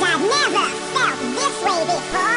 I've never felt this way before.